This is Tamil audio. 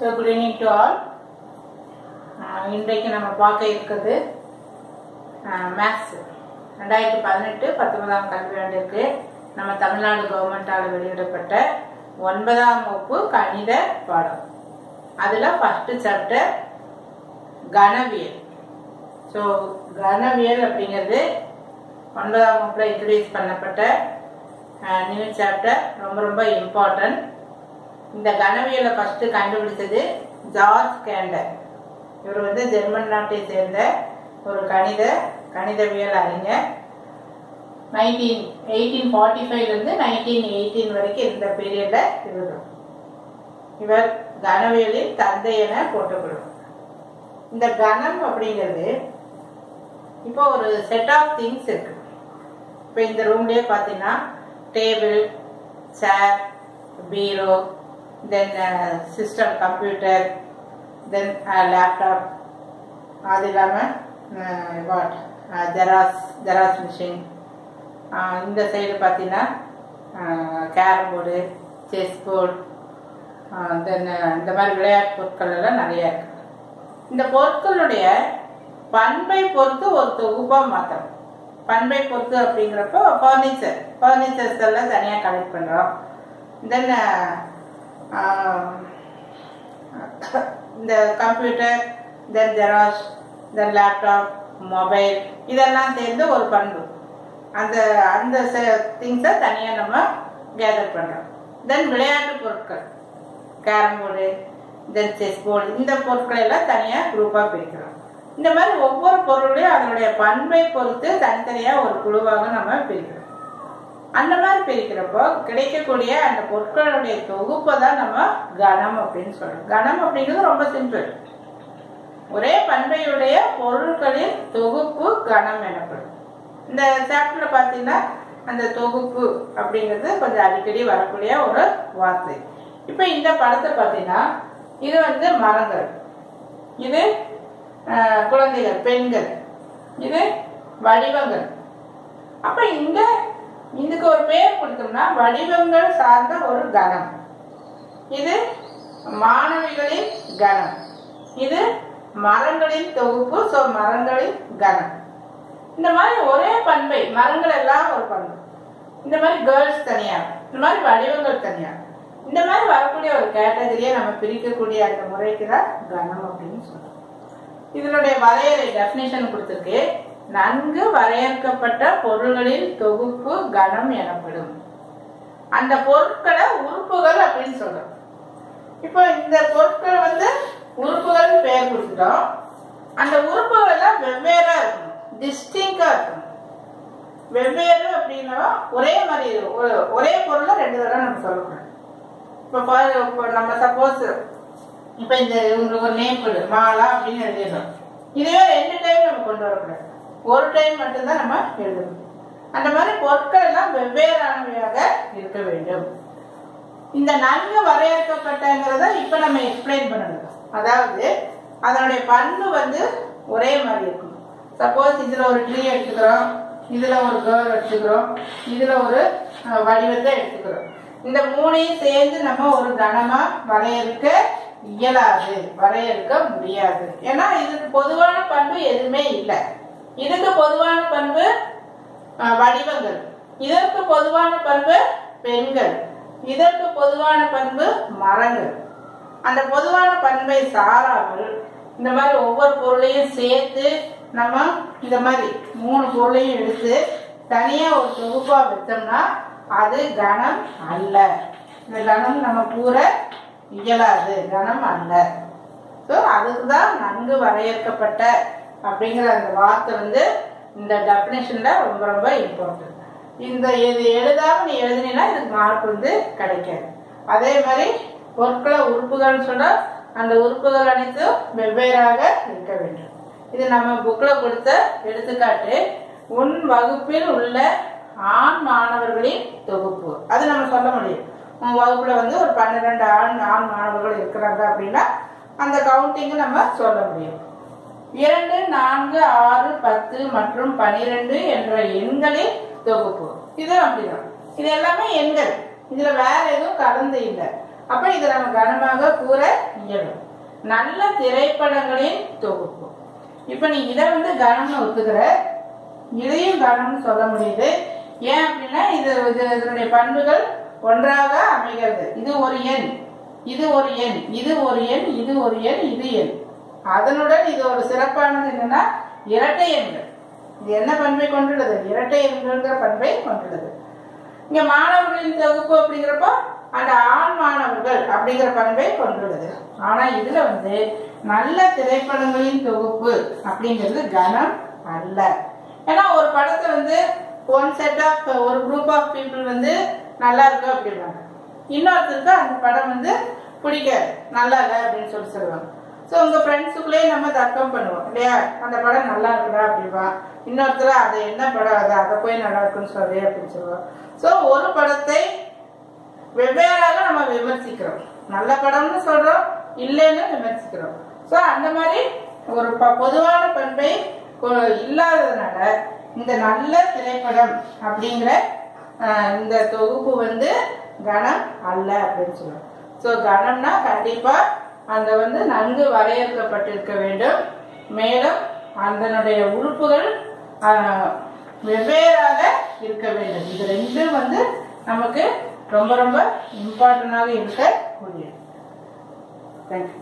So good evening to all இன்றைக்கு நம்ம பார்க்க இருக்கிறது மேக்ஸ் ரெண்டாயிரத்தி பதினெட்டு பத்தொன்பதாம் கல்வியாண்டிற்கு நம்ம தமிழ்நாடு கவர்மெண்டால் வெளியிடப்பட்ட ஒன்பதாம் வகுப்பு கணித பாடம். அதில் ஃபஸ்ட்டு சாப்டர் கணவியல் ஸோ கணவியல் அப்படிங்கிறது ஒன்பதாம் வகுப்பில் இன்ட்ரடியூஸ் பண்ணப்பட்ட நியூ சாப்டர் ரொம்ப ரொம்ப இம்பார்ட்டன்ட் இந்த கனவியலை ஃபர்ஸ்ட் கண்டுபிடிச்சது ஜார்ஜ் கேண்டர். இவர் வந்து ஜெர்மன் நாட்டை சேர்ந்த ஒரு கணித கணிதவியல் அறிஞர். நைன்டீன் எயிட்டீன் ஃபார்ட்டி ஃபைவ்லேருந்து நைன்டீன் எயிட்டீன் வரைக்கும் இந்த பீரியடில் இவர். இவர் கனவியலின் தந்தை என போட்டுக்கொள்ளும் இந்த கணம் அப்படிங்கிறது இப்போ ஒரு செட் ஆஃப் திங்ஸ் இருக்கு. இப்போ இந்த ரூம்லேயே பார்த்தீங்கன்னா டேபிள் சேர் பீரோ then system computer then laptop அது இல்லாமல் வாட் ஜெராக்ஸ் ஜெராக்ஸ் மிஷின் இந்த சைடு பார்த்தீங்கன்னா carrom board chess board then இந்த மாதிரி விளையாட்டு பொருட்கள் எல்லாம் நிறைய இருக்கு. இந்த பொருட்களுடைய பண்பை பொறுத்து ஒரு தொகுப்பாக மாற்றணும் பண்பை பொறுத்து அப்படிங்கிறப்போ ஃபர்னிச்சர் ஃபர்னிச்சர்ஸ் எல்லாம் தனியாக கலெக்ட் பண்ணுறோம் தென் இந்த computer then xerox then laptop mobile இதெல்லாம் சேர்ந்து ஒரு பண்பு. அந்த அந்த திங்ஸை தனியாக நம்ம கேதர் பண்ணுறோம் தென் விளையாட்டு பொருட்கள். Carrom board then chess board இந்த பொருட்களை எல்லாம் தனியாக குரூப்பாக பிரிக்கிறோம். இந்த மாதிரி ஒவ்வொரு பொருளையும் அதனுடைய பண்பை பொறுத்து தனித்தனியாக ஒரு குழுவாக நம்ம பிரிக்கிறோம். அந்த மாதிரி பிரிக்கிறப்போ கிடைக்கக்கூடிய அந்த பொருட்களுடைய தொகுப்பை தான் நம்ம கணம் அப்படின்னு சொல்றோம். கணம் அப்படிங்கிறது ரொம்ப சிம்பிள் ஒரே பண்பையுடைய பொருட்களின் தொகுப்பு கணம் எனப்படும். இந்த சாப்டர்ல பார்த்தீங்கன்னா அந்த தொகுப்பு அப்படிங்கிறது கொஞ்சம் அடிக்கடி வரக்கூடிய ஒரு வார்த்தை. இப்போ இந்த படத்தை பார்த்தீங்கன்னா இது வந்து மரங்கள். இது குழந்தைகள் பெண்கள். இது வடிவங்கள். அப்ப இங்க இதுக்கு ஒரு பேர் கொடுத்தோம்னா வடிவங்கள் சார்ந்த ஒரு கணம். இது மாணவிகளின் கணம். இது மரங்களின் தொகுப்பு ஸோ மரங்களின் கணம். இந்த மாதிரி ஒரே பண்பை மரங்கள் எல்லாம் ஒரு பண்பு. இந்த மாதிரி கேர்ள்ஸ் தனியாக இந்த மாதிரி வடிவங்கள் தனியாக இந்த மாதிரி வரக்கூடிய ஒரு கேட்டகரியை நம்ம பிரிக்கக்கூடிய அந்த முறைக்கு தான் கணம் அப்படின்னு சொல்றோம். இதனுடைய வரையறை டெஃபினேஷன் கொடுத்துருக்கு. நன்கு வரையறுக்கப்பட்ட பொருள்களின் தொகுப்பு கணம் எனப்படும். அந்த பொருட்களை உறுப்புகள் அப்படின்னு சொல்றோம். இப்போ இந்த பொருட்கள் வந்து உறுப்புகள் பெயர் கொடுத்துட்டோம். அந்த உறுப்புகள் எல்லாம் வெவ்வேறா இருக்கும் டிஸ்டிங்கா இருக்கும் வெவ்வேறு அப்படின்னா ஒரே மாதிரி ஒரே பொருளை ரெண்டு தடவை நம்ம சொல்லக்கூடாது. இப்போ நம்ம சப்போஸ் இப்போ இந்த ஒரு நேம் கொடு. மாலா அப்படின்னு எழுதிடணும் இதுவே ரெண்டு டைம் நம்ம கொண்டு வரக்கூடாது. ஒரு டைம் மட்டும்தான் நம்ம எழுதணும். அந்த மாதிரி பொருட்கள் எல்லாம் வெவ்வேறானவையாக இருக்க வேண்டும். இந்த நன்கு வரையறுக்கப்பட்டங்கிறத இப்ப நம்ம எக்ஸ்பிளைன் பண்ணணும். அதாவது அதனுடைய பண்பு வந்து ஒரே மாதிரி இருக்கும். சப்போஸ் இதுல ஒரு ட்ரீ எடுத்துக்கிறோம் இதுல ஒரு கேர்ள் எடுத்துக்கிறோம் இதுல ஒரு வடிவத்தை எடுத்துக்கிறோம். இந்த மூணையும் சேர்ந்து நம்ம ஒரு கணமா வரையறுக்க இயலாது வரையறுக்க முடியாது. ஏன்னா இதுக்கு பொதுவான பண்பு எதுவுமே இல்லை. இதுக்கு பொதுவான பண்பு வடிவங்கள். இதற்கு பொதுவான பண்பு பெண்கள். இதற்கு பொதுவான பண்பு மரங்கள். அந்த பொதுவான பண்பை சாராமல் இந்த மாதிரி ஒவ்வொரு பொருளையும் சேர்த்து நம்ம இந்த மாதிரி மூணு பொருளையும் எடுத்து தனியா ஒரு தொகுப்பா வச்சோம்னா அது கணம் அல்ல. இந்த கணம் நம்ம கூற இயலாது. கணம் அல்ல. ஸோ அதுக்கு தான் நன்கு வரையறுக்கப்பட்ட அப்படிங்கிற அந்த வார்த்தை வந்து இந்த டெஃபினேஷன்ல ரொம்ப ரொம்ப இம்பார்ட்டன்ட் இந்த இது எழுதாம நீ எழுதினா இதுக்கு மார்க் வந்து கிடைக்காது. அதே மாதிரி பொருட்களை உறுப்புகள்னு சொன்னால் அந்த உறுப்புகள் அனைத்தும் வெவ்வேறாக இருக்க வேண்டும். இது நம்ம புக்கில் கொடுத்த எடுத்துக்காட்டு உன் வகுப்பில் உள்ள ஆண் மாணவர்களின் தொகுப்பு. அது நம்ம சொல்ல முடியும். உன் வகுப்புல வந்து ஒரு பன்னிரெண்டு ஆண் ஆண் மாணவர்கள் இருக்கிறாங்க அப்படின்னா அந்த கவுண்டிங்கை நம்ம சொல்ல முடியும். இரண்டு நான்கு ஆறு பத்து மற்றும் பனிரெண்டு என்ற எண்களின் தொகுப்பு. இது அப்படிதான். இது எல்லாமே எண்கள். இதுல வேற எதுவும் கலந்து இல்லை. அப்ப இது நம்ம கனமாக கூற இயலும். நல்ல திரைப்படங்களின் தொகுப்பு. இப்ப நீ இதை வந்து கனம்னு ஒத்துக்கிற. இதையும் கனம்னு சொல்ல முடியுது. ஏன் அப்படின்னா இது இதனுடைய பண்புகள் ஒன்றாக அமைகிறது. இது ஒரு எண். இது ஒரு எண். இது ஒரு எண். இது ஒரு எண். இது எண். அதனுடன் இது ஒரு சிறப்பானது என்னன்னா இரட்டை எண்கள். இது என்ன பண்பை கொண்டுள்ளது? இரட்டை எண்கள்ங்கிற பண்பை கொண்டுள்ளது. இங்க மாணவர்களின் தொகுப்பு அப்படிங்கிறப்போ அந்த ஆண் மாணவர்கள் அப்படிங்கிற பண்பை கொண்டுள்ளது. ஆனா இதுல வந்து நல்ல திரைப்படங்களின் தொகுப்பு அப்படிங்கிறது கனம் அல்ல. ஏன்னா ஒரு படத்தை வந்து ஒன் செட் ஆஃப் ஒரு குரூப் ஆஃப் பீப்புள் வந்து நல்லா இருக்கு அப்படிம்பாங்க. இன்னொருத்தருக்கு அந்த படம் வந்து பிடிக்காது. நல்லா இல்லை அப்படின்னு சொல்லி சொல்லுவாங்க. ஸோ உங்கள் ஃப்ரெண்ட்ஸுக்குள்ளேயே நம்ம தர்க்கம் பண்ணுவோம். இல்லையா? அந்த படம் நல்லா இருக்குடா அப்படிவா? இன்னொருத்தர் அது என்ன படம் அது? அதை போய் நல்லா இருக்குன்னு சொல்லி அப்படின்னு சொல்லுவோம். ஸோ ஒரு படத்தை வெவ்வேறாக நம்ம விமர்சிக்கிறோம். நல்ல படம்னு சொல்கிறோம் இல்லைன்னு விமர்சிக்கிறோம். ஸோ அந்த மாதிரி ஒரு ப- பொதுவான பண்பை கொ- இல்லாததுனால இந்த நல்ல திரைப்படம் அப்படிங்கிற இந்த தொகுப்பு வந்து கணம் அல்ல அப்படின்னு சொல்லுவோம். ஸோ கணம்னா கண்டிப்பாக அந்த வந்து நன்கு வரையறுக்கப்பட்டிருக்க வேண்டும். மேலும் அதனுடைய உறுப்புகள் வெவ்வேறாக இருக்க வேண்டும். இது ரெண்டும் வந்து நமக்கு ரொம்ப ரொம்ப இம்பார்ட்டண்டாக இருக்கக்கூடியது. தேங்க்யூ